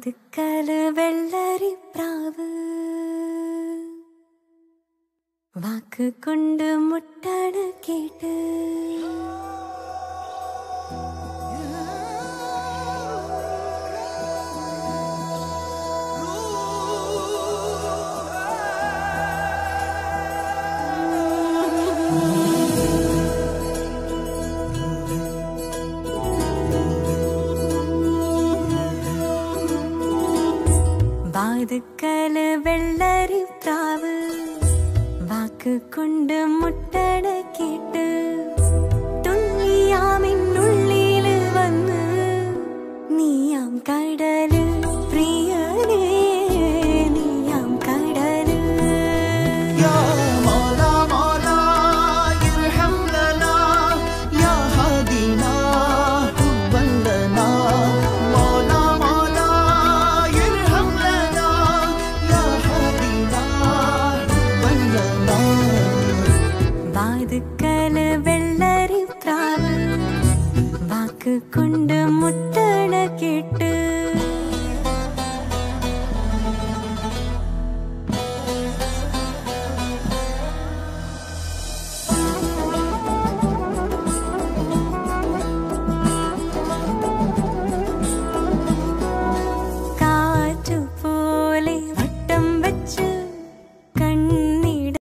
വാതുക്കല് വെള്ളരി പ്രാവ് വാക്ക് കൊണ്ട് മുട്ടാണ് കേട്ട് பாதுக்கல வெள்ளரி பிராவு வாக்கு கொண்டு முட்டட கேட்டு. கொண்டு முட்டண கேட்டு